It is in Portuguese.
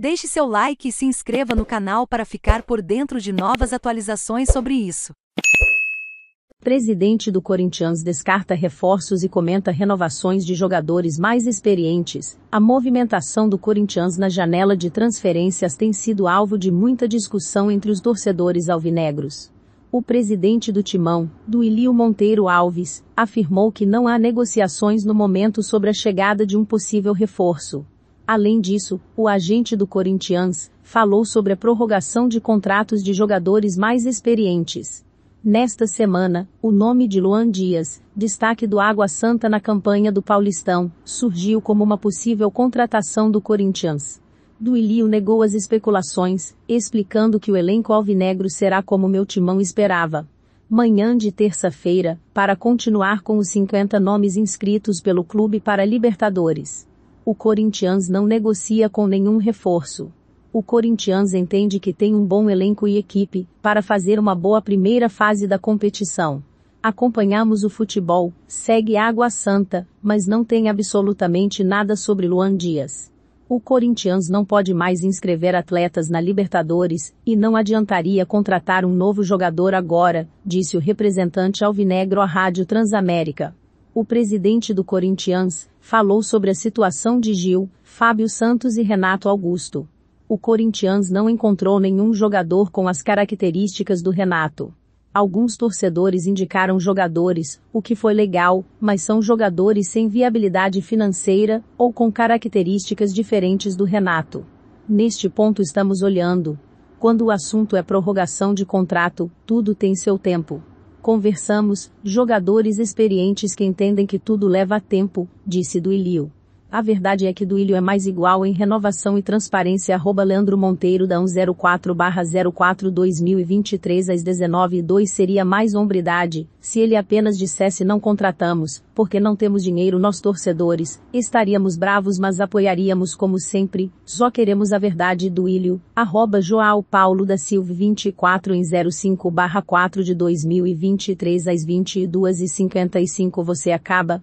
Deixe seu like e se inscreva no canal para ficar por dentro de novas atualizações sobre isso. Presidente do Corinthians descarta reforços e comenta renovações de jogadores mais experientes. A movimentação do Corinthians na janela de transferências tem sido alvo de muita discussão entre os torcedores alvinegros. O presidente do Timão, Duilio Monteiro Alves, afirmou que não há negociações no momento sobre a chegada de um possível reforço. Além disso, o agente do Corinthians falou sobre a prorrogação de contratos de jogadores mais experientes. Nesta semana, o nome de Luan Dias, destaque do Água Santa na campanha do Paulistão, surgiu como uma possível contratação do Corinthians. Duilio negou as especulações, explicando que o elenco alvinegro será como meu timão esperava. Manhã de terça-feira, para continuar com os 50 nomes inscritos pelo clube para Libertadores o Corinthians não negocia com nenhum reforço. O Corinthians entende que tem um bom elenco e equipe para fazer uma boa primeira fase da competição. Acompanhamos o futebol, segue Água Santa, mas não tem absolutamente nada sobre Luan Dias. O Corinthians não pode mais inscrever atletas na Libertadores, e não adiantaria contratar um novo jogador agora, disse o representante alvinegro à Rádio Transamérica o presidente do Corinthians, falou sobre a situação de Gil, Fábio Santos e Renato Augusto. O Corinthians não encontrou nenhum jogador com as características do Renato. Alguns torcedores indicaram jogadores, o que foi legal, mas são jogadores sem viabilidade financeira ou com características diferentes do Renato. Neste ponto estamos olhando. Quando o assunto é prorrogação de contrato, tudo tem seu tempo. Conversamos, jogadores experientes que entendem que tudo leva tempo, disse Duilio. A verdade é que Duílio é mais igual em renovação e transparência. Arroba Leandro Monteiro da 104/04 2023 às 19 2 seria mais hombridade, se ele apenas dissesse não contratamos, porque não temos dinheiro nós torcedores, estaríamos bravos mas apoiaríamos como sempre, só queremos a verdade Duílio. Arroba João Paulo da Silva 24 em 05/4 de 2023 às 22 e 55 você acaba,